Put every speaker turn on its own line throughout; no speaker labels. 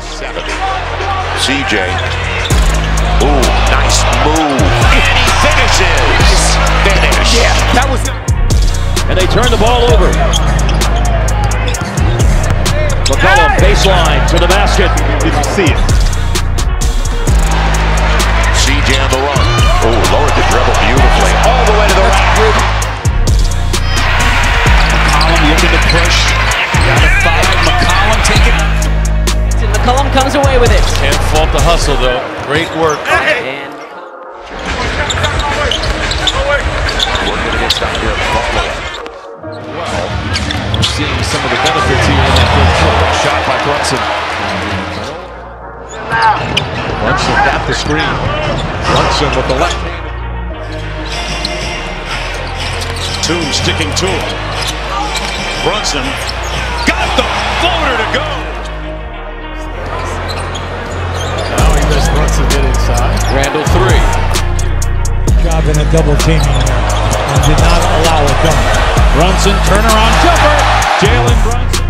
Seven. CJ. Ooh, nice move. And he finishes. Finish.
Yeah, that was.
And they turn the ball over. McCollum baseline to the basket.
Did you see it?
CJ on the run. Ooh, lowered the dribble beautifully. All the way to the rack.
McCollum looking to push. Down to five. McCollum taking.
And McCollum comes away with it.
Can't fault the hustle though. Great work.
And
Working against out here at Buffalo.
We're seeing some of the benefits here in that third quarter. Shot by Brunson. Brunson got the screen. Brunson with the left hand.
Toombs sticking to it. Brunson got the floater to go.
Now he lets Brunson get inside.
Randall three.
job in a double teaming there and did not allow it done.
Brunson turnaround jumper. Jalen Brunson.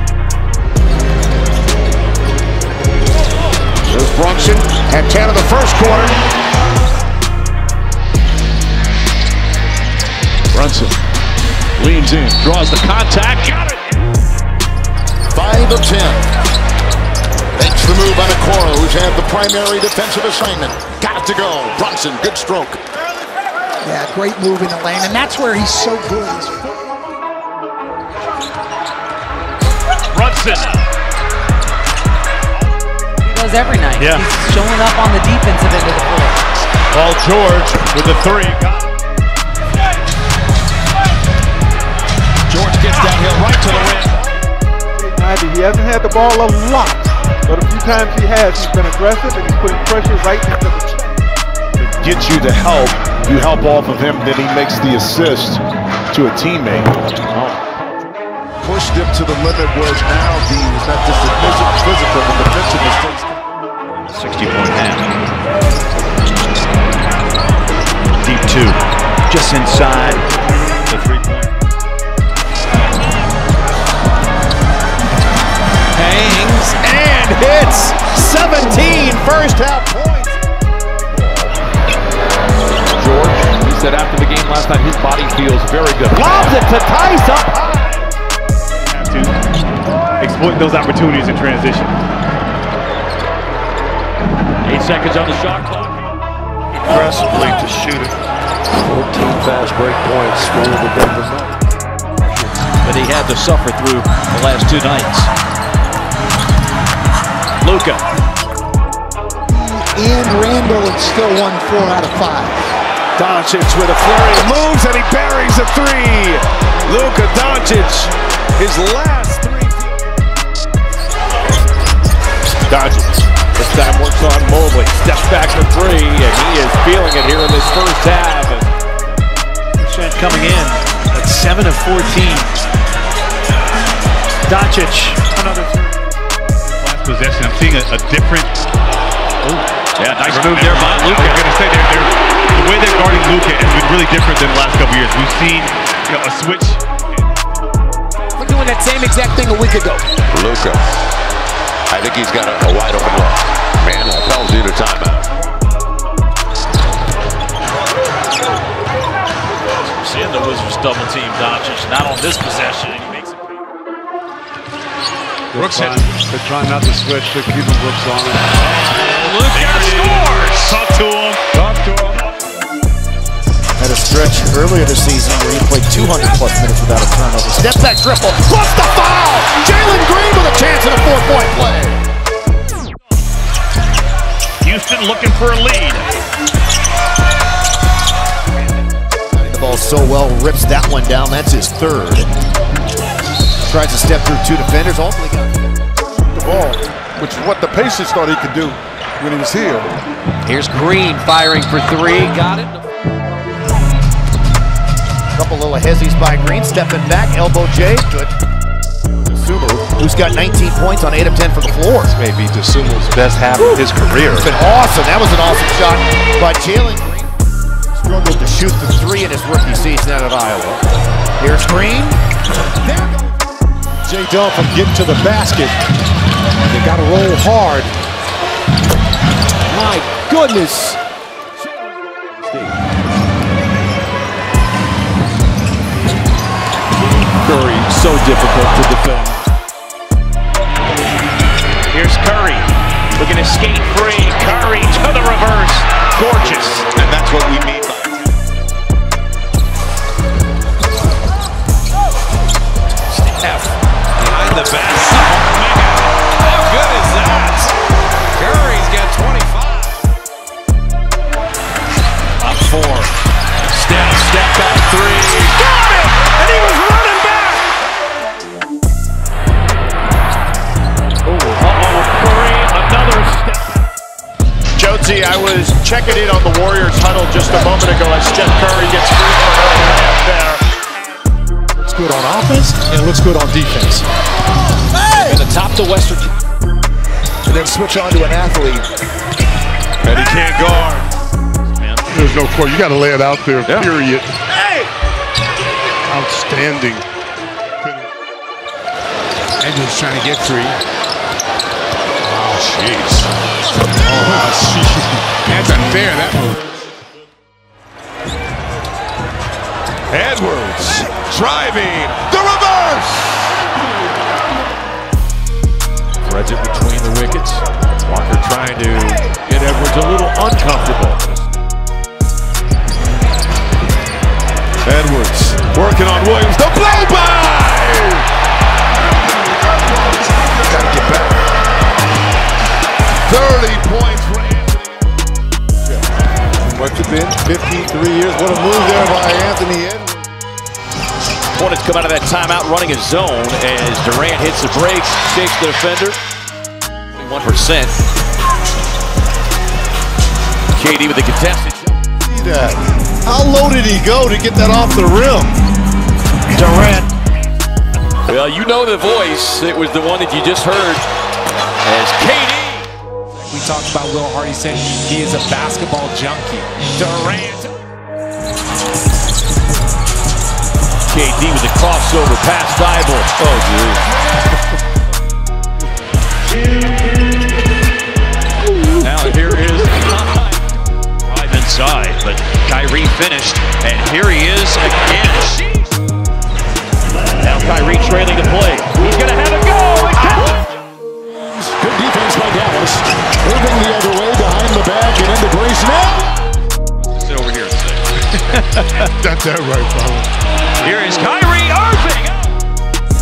There's Brunson at 10 of the first quarter.
Brunson leans in, draws the contact. Got it.
5 of 10. Makes the move on Okoro, who's had the primary defensive assignment. Got to go. Brunson, good stroke.
Yeah, great move in the lane, and that's where he's so good.
Brunson.
he goes every night.
Yeah.
He's showing up on the defensive end of the floor.
Paul George with the three. Got. George gets downhill right to the rim.
He hasn't had the ball a lot, but a few times he has. He's been aggressive and he's putting pressure right into the chest.
get you to help. You help off of him, then he makes the assist to a teammate. Uh-huh.
Pushed him to the limit was now the, was not just the physical, physical but the mental mistakes.
60 point half. Deep two. Just inside
hits. 17 first half points. George, he said after the game last night, his body feels very good. Lobs it to Tice up high.
Have to exploit those opportunities in transition.
Eight seconds on the shot clock.
Aggressively to shoot it. 14 fast break points for the Denver Nuggets.
that he had to suffer through the last two nights. Luka.
And Randall and still won four out of five.
Doncic with a flurry of moves and he buries a three. Luka Doncic, his last three.
Doncic. This time works on Mobley. Steps back for three, and he is feeling it here in this first half.
Percent coming in at 7 of 14. Doncic, another
Last possession, I'm seeing a, a different. Oh,
Yeah, nice move there by Luka.
I was going to say they're, they're, the way they're guarding Luka has been really different than the last couple years. We've seen you know, a switch.
We're doing that same exact thing a week ago.
Luka. I think he's got a, a wide open look. Man, tells you the timeout.
Seeing the Wizards double team Doncic, not on this possession, and he it.
Brooks hit.
They're trying not to switch. They're keeping Brooks on it.
Luka scores.
Talk to him.
Talk to him.
Had a stretch earlier this season where he played 200 plus minutes without a turnover. Step back triple, plus the foul! Jalen Green with a chance at a four-point play.
Houston looking for a lead.
The ball so well, rips that one down. That's his third. Tries to step through two defenders. Ultimately got
The ball, which is what the Pacers thought he could do when he was here.
Here's Green firing for three. Got it.
couple little hezzies by Green. Stepping back, elbow J. Good. Sumu, who's got 19 points on 8 of 10 from the floor.
Maybe Dosunmu's best half of his career.
It's been awesome. That was an awesome shot by Jalen Green. Struggled to shoot the three in his rookie season out of Iowa. Here's Green. There goes.
Jay Dunn from getting to the basket.
They got to roll hard. My goodness. Curry, so difficult to defend.
Here's Curry. Looking to skate free. Curry to the reverse. Gorgeous.
And that's what we mean
And atop the Western.
And then switch on to an athlete.
And he can't guard.
There's no question. You got to lay it out there, period. Outstanding.
Edwards trying to get free.
Oh, jeez.
Oh, jeez. That's unfair, that move.
Edwards driving the reverse.
Threads it between the wickets. Walker trying to get Edwards
out of that timeout running a zone as Durant hits the brakes, shakes the defender. 1%. KD with the contested shot.
See that. How low did he go to get that off the rim?
Durant. Well, you know the voice. It was the one that you just heard as KD.
We talked about Will Hardy saying he is a basketball junkie.
Durant. KD with the crossover pass Bible. Oh, dude. Now here is drive inside, but Kyrie finished, and here he is again. Now Kyrie trailing the play. He's gonna have it go.
Good defense by Dallas. Moving the other way behind the back and into Grace now.
Sit over here.
That's that right, Bob.
Here is Kyrie Irving.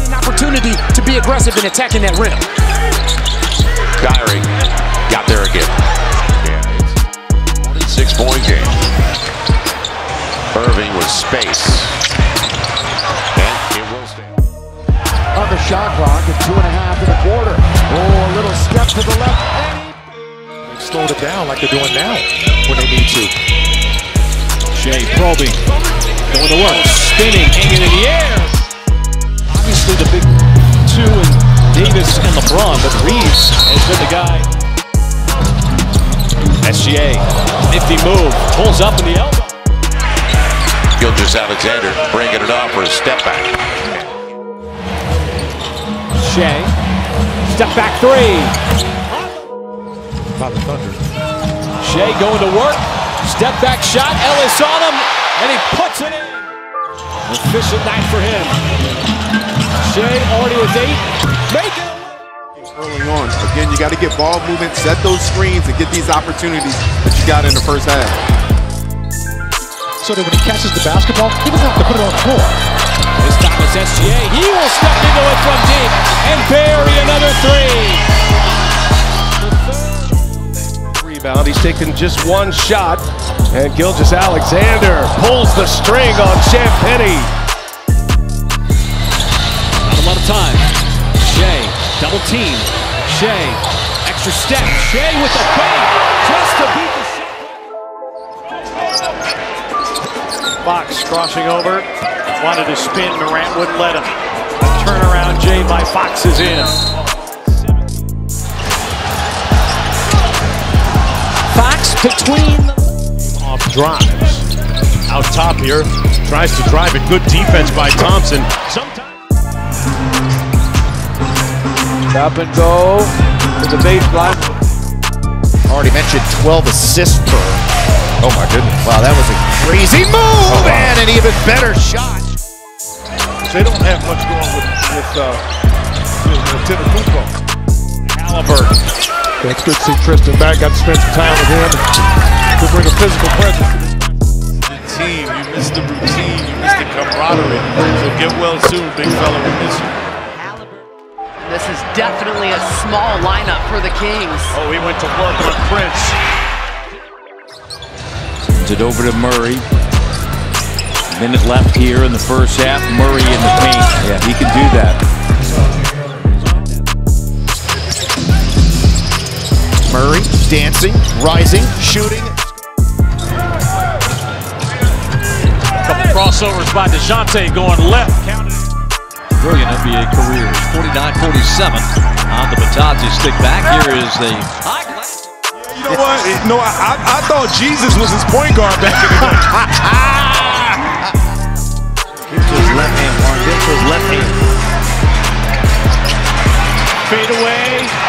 An opportunity to be aggressive in attacking that rim.
Kyrie got there again. Yeah, it's 26 point game. Irving with space. And it will stay.
On the shot clock at two and a half in the quarter. Oh, a little step to the left.
They slowed it down like they're doing now when they need to.
Shai probing, going to work, spinning, hanging in the air. Obviously the big two and Davis and LeBron, but Reaves has been the guy. SGA, nifty move, pulls up in the elbow.
Gilgeous-Alexander bringing it off for a step back.
Shai, step back three.
By the Thunder.
Shai going to work, step back shot, Ellis on him, and he puts it in. Efficient night for him. Shai already with eight, make it.
early on. Again, you got to get ball movement, set those screens, and get these opportunities that you got in the first half.
So that when he catches the basketball, he doesn't have to put it on the floor.
This time it's SGA. He will step into it from deep and bury another three.
He's taken just one shot. And Gilgeous-Alexander pulls the string on Champagnie.
Not a lot of time. Shai, double team. Shai, extra step. Shai with the bank just to beat the
Fox crossing over. Wanted to spin. Durant wouldn't let him. A turnaround J by Fox is in.
Between
off drives. Out top here. Tries to drive it. Good defense by Thompson. Sometimes.
Stop and go to the baseline.
Already mentioned 12 assists per.
Oh my goodness.
Wow, that was a crazy move
Oh, wow.
and an even better shot.
They don't have much going with this uh, Lieutenant football.
Halliburton.
That's good to see Tristan back. Got to spend some time with him to bring a physical presence.
The Team, you missed the routine, you missed the camaraderie. So get well soon, big fella. We miss you.
This is definitely a small lineup for the Kings.
Oh, he went to work on Prince.
Sends it over to Murray. Minute left here in the first half. Murray in the paint. Yeah, he can do that.
Murray dancing, rising, shooting.
Couple crossovers by DeJounte going left. Counted.
Brilliant NBA career. 49-47 on the Batazzi stick back. Here is the
You know what? No, I, I, I thought Jesus was his point guard back in the day.
Give to his left hand, Warren. Give to his left hand.
Fade away.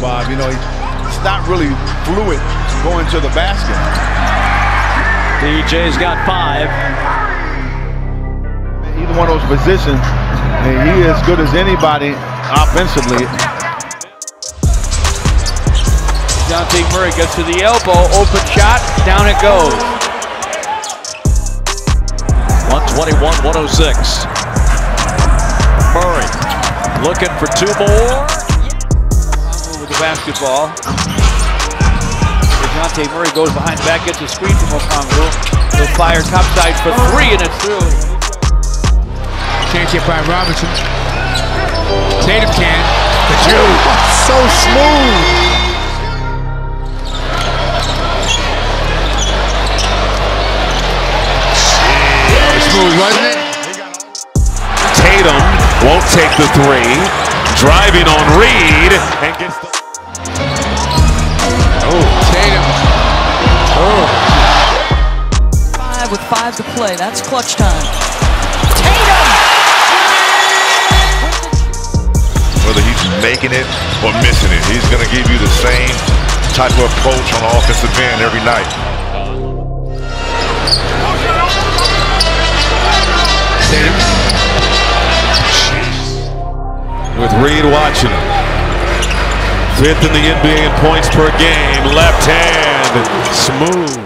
Bob. You know, he's not really fluid going to the basket.
DJ's got five.
Either one of those positions, and he as good as anybody offensively.
Dante Murray gets to the elbow, open shot, down it goes.
121-106. Murray looking for two more.
With the basketball. DeJounte Murray goes behind the back, gets a screen from Okongwu. He'll fire topside for three, and it's through.
Can't get by Robinson. Tatum can. The Jew.
So smooth.
Smooth, wasn't it?
Tatum won't take the three. Driving on Reed and gets the.
Five with five to play. That's clutch time. Tatum!
Whether he's making it or missing it, he's going to give you the same type of approach on the offensive end every night. With Reed watching him. Fifth in the NBA in points per game. Left hand. Smooth.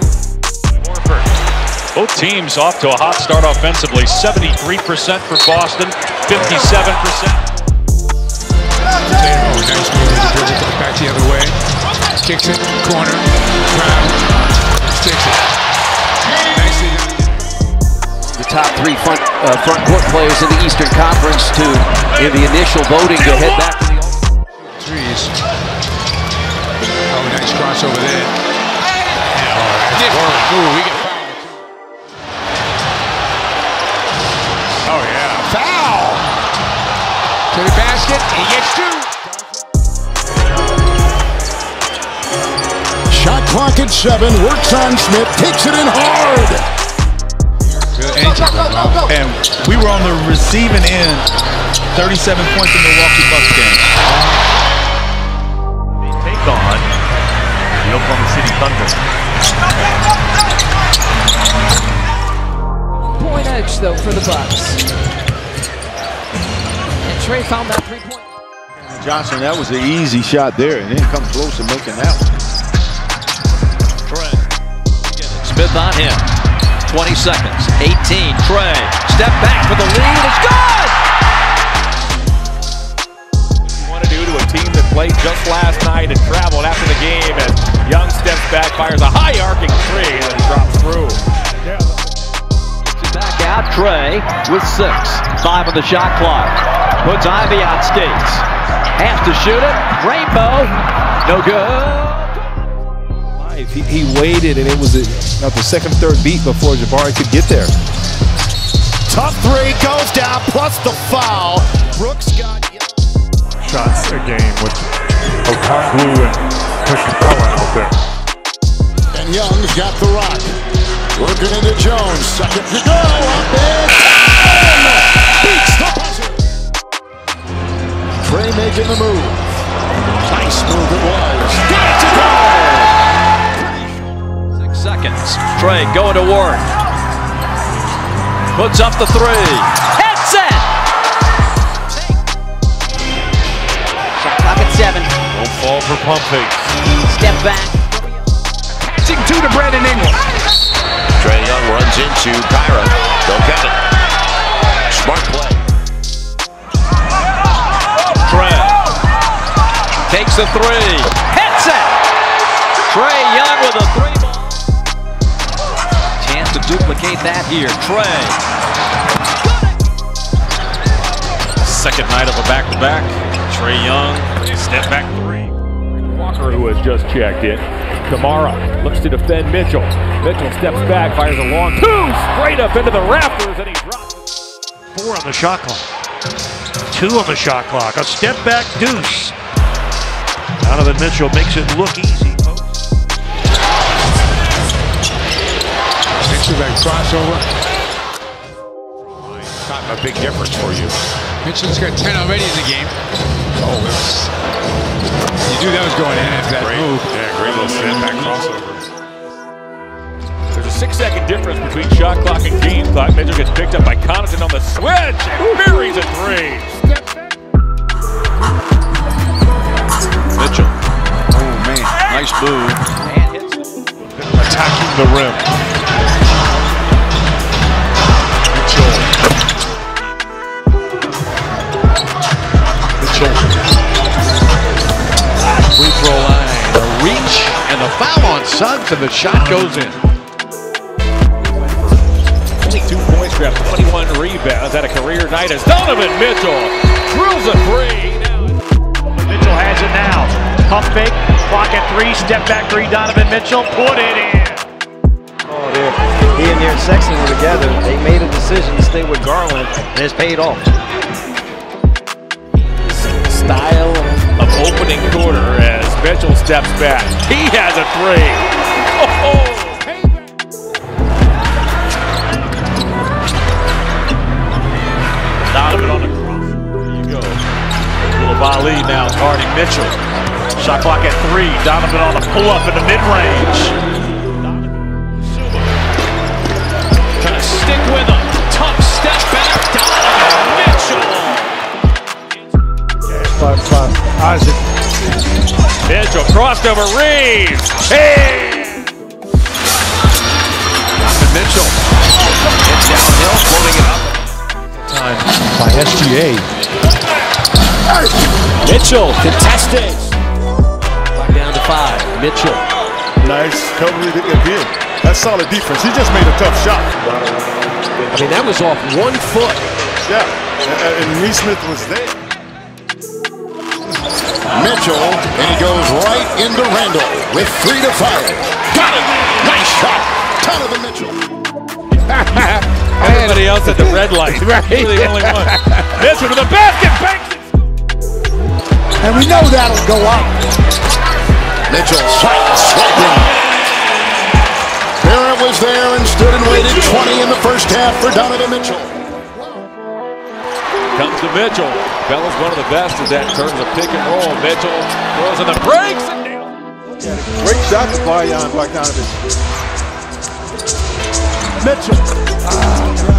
Both teams off to a hot start offensively. 73% for Boston, 57%.
Oh, nice move with the dribble, goes back the other way. Kicks it, corner, round, sticks it. Nicely.
The top three front uh, front court players in the Eastern Conference to in the initial voting to head back to the.
Threes. Oh, nice crossover there. Yeah, different move. We get To the basket. He gets two.
Shot clock at seven. Works on Smith. Takes it in hard.
And we were on the receiving end. 37 points in the Milwaukee Bucks game.
They take on the Oklahoma City Thunder.
Point edge though for the Bucks. And Trae found that three point.
Johnson, that was an easy shot there, and then come close to making that one.
Trae. Smith on him. 20 seconds. 18. Trae. Step back for the lead. It's good!
want to do to a team that played just last night and traveled after the game as Young steps back, fires a high arcing three, and then drops through.
Back out. Trae with six. Five on the shot clock. Puts Ivey on skates. Has to shoot it. Rainbow. No good.
He, he waited, and it was a, about the second, third beat before Jabari could get there.
Tough three goes down, plus the foul. Brooks got
Shots a game with Okongwu and Capela out there.
And Young's got the rock. Working into Jones. Second to go. Up and Trae making the move. Nice move it was. Got it to go!
Six seconds. Trae going to work. Puts up the three. Hits it!
Shot clock at seven.
Don't fall for pump fakes.
Step back.
Passing two to Brandon Ingram.
Trae Young runs into Kyra. Don't get it. Smart play.
Takes a three. Hits it! Trae Young with a three ball. Chance to duplicate that here. Trae.
Second night of a back-to-back. Trae Young, step back three. Walker, who has just checked in. Kamara looks to defend Mitchell. Mitchell steps back, fires a long two, straight up into the rafters, and he drops.
Four on the shot clock. Two on the shot clock. A step back deuce. Donovan Mitchell makes it look easy.
Mitchell that crossover. Not a big difference for you. Mitchell's got 10 already in the game. Oh, that's, you knew that was going in after that
Great.
move.
Yeah, great little step back crossover.
There's a six-second difference between shot clock and game clock. Mitchell gets picked up by Connaughton on the switch and buries a three.
Nice move. And hits.
Attacking the rim. Mitchell. Mitchell.
Free throw line, a reach, and the foul on Suggs, and the shot goes in.
Only two points, grabbed 21 rebounds, had a career night as Donovan Mitchell drills a three.
Mitchell has it now. Pump fake, clock at three, step back three, Donovan Mitchell, put it in.
Oh, they're, he and their Sexton were together. They made a decision to stay with Garland, and it's paid off.
Style of opening quarter as Mitchell steps back. He has a three. Oh, Donovan on the cross. There you go. Koulibaly now guarding Mitchell.
Shot clock at three, Donovan on the pull up in the mid range.
Trying to stick with him. Tough step back. Donovan Mitchell.
Five, five. Isaac.
Mitchell crossed over Reaves. Hey!
Donovan Mitchell. Gets downhill, floating it up.
Time by SGA.
Mitchell contested.
Back down to five. Mitchell.
Nice coverage again. That's solid defense. He just made a tough shot.
I mean, that was off one foot.
Yeah, and, and Nesmith was there.
Mitchell, and he goes right into Randall with three to fire. Got it! Nice shot! Donovan Mitchell.
Everybody else at the red light.
Right.
You're the only one. Mitchell to the basket. Banks it.
And we know that'll go up.
Mitchell side swiping. Barrett was there and stood and waited 20 in the first half for Donovan Mitchell.
Comes to Mitchell. Bella's one of the best at that in terms of pick and roll. Mitchell throws in the breaks. and nails it.
Great shot to Bojan Bogdanovic.
Mitchell. Ah,